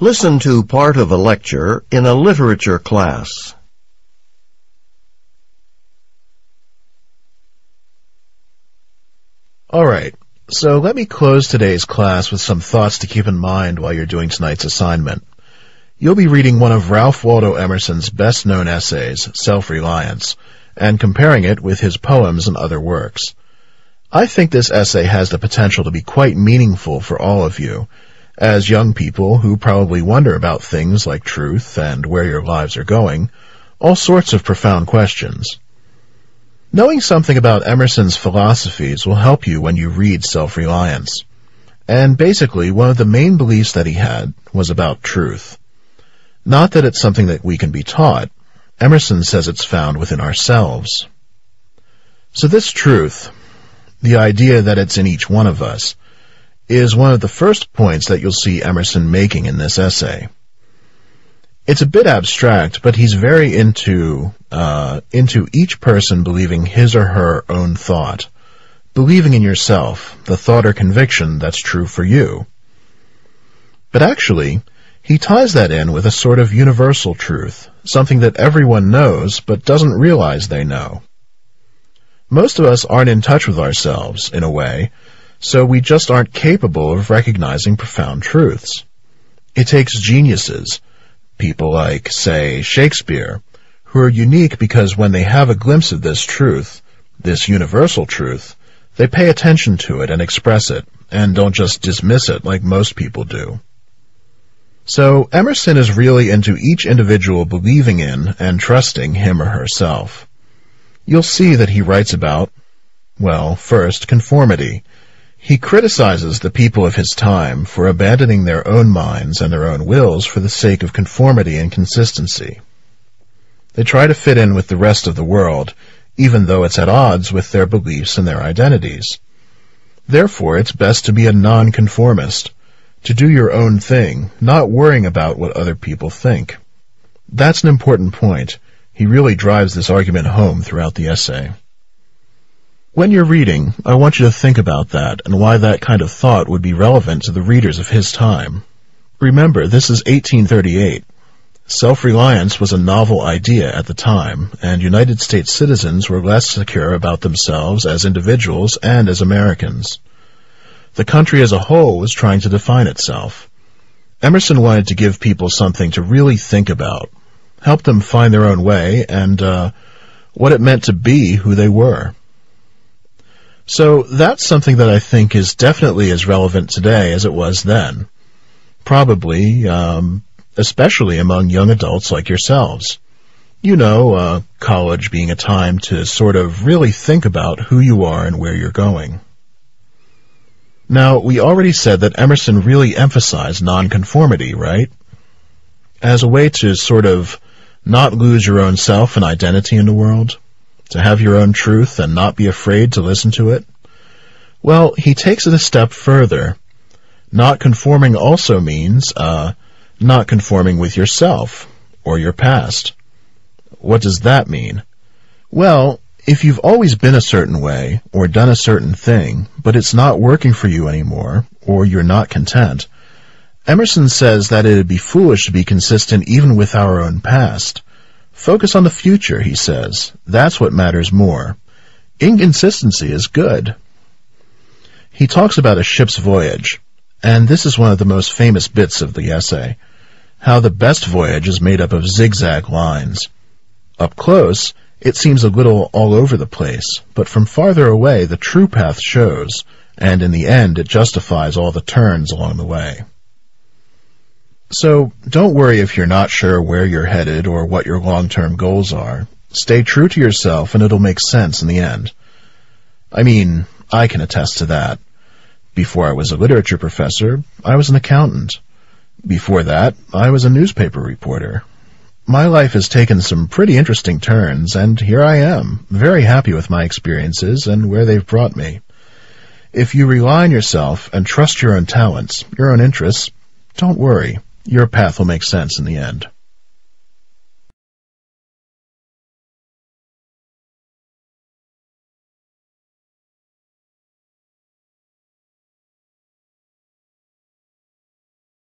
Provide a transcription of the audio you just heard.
Listen to part of a lecture in a literature class. Alright, so let me close today's class with some thoughts to keep in mind while you're doing tonight's assignment. You'll be reading one of Ralph Waldo Emerson's best-known essays, Self-Reliance, and comparing it with his poems and other works. I think this essay has the potential to be quite meaningful for all of you, as young people who probably wonder about things like truth and where your lives are going, all sorts of profound questions. Knowing something about Emerson's philosophies will help you when you read Self-Reliance. And basically, one of the main beliefs that he had was about truth. Not that it's something that we can be taught. Emerson says it's found within ourselves. So this truth, the idea that it's in each one of us, is one of the first points that you'll see Emerson making in this essay. It's a bit abstract, but he's very into uh, into each person believing his or her own thought, believing in yourself, the thought or conviction that's true for you. But actually, he ties that in with a sort of universal truth, something that everyone knows but doesn't realize they know. Most of us aren't in touch with ourselves, in a way, so we just aren't capable of recognizing profound truths. It takes geniuses, people like, say, Shakespeare, who are unique because when they have a glimpse of this truth, this universal truth, they pay attention to it and express it, and don't just dismiss it like most people do. So Emerson is really into each individual believing in and trusting him or herself you'll see that he writes about, well, first, conformity. He criticizes the people of his time for abandoning their own minds and their own wills for the sake of conformity and consistency. They try to fit in with the rest of the world, even though it's at odds with their beliefs and their identities. Therefore, it's best to be a nonconformist, to do your own thing, not worrying about what other people think. That's an important point, he really drives this argument home throughout the essay. When you're reading, I want you to think about that and why that kind of thought would be relevant to the readers of his time. Remember, this is 1838. Self-reliance was a novel idea at the time, and United States citizens were less secure about themselves as individuals and as Americans. The country as a whole was trying to define itself. Emerson wanted to give people something to really think about, help them find their own way and uh, what it meant to be who they were. So that's something that I think is definitely as relevant today as it was then. Probably, um, especially among young adults like yourselves. You know, uh, college being a time to sort of really think about who you are and where you're going. Now, we already said that Emerson really emphasized nonconformity, right? As a way to sort of not lose your own self and identity in the world, to have your own truth and not be afraid to listen to it? Well, he takes it a step further. Not conforming also means uh, not conforming with yourself or your past. What does that mean? Well, if you've always been a certain way or done a certain thing, but it's not working for you anymore, or you're not content, Emerson says that it would be foolish to be consistent even with our own past. Focus on the future, he says. That's what matters more. Inconsistency is good. He talks about a ship's voyage, and this is one of the most famous bits of the essay, how the best voyage is made up of zigzag lines. Up close, it seems a little all over the place, but from farther away the true path shows, and in the end it justifies all the turns along the way. So don't worry if you're not sure where you're headed or what your long-term goals are. Stay true to yourself and it'll make sense in the end. I mean, I can attest to that. Before I was a literature professor, I was an accountant. Before that, I was a newspaper reporter. My life has taken some pretty interesting turns, and here I am, very happy with my experiences and where they've brought me. If you rely on yourself and trust your own talents, your own interests, don't worry. Your path will make sense in the end.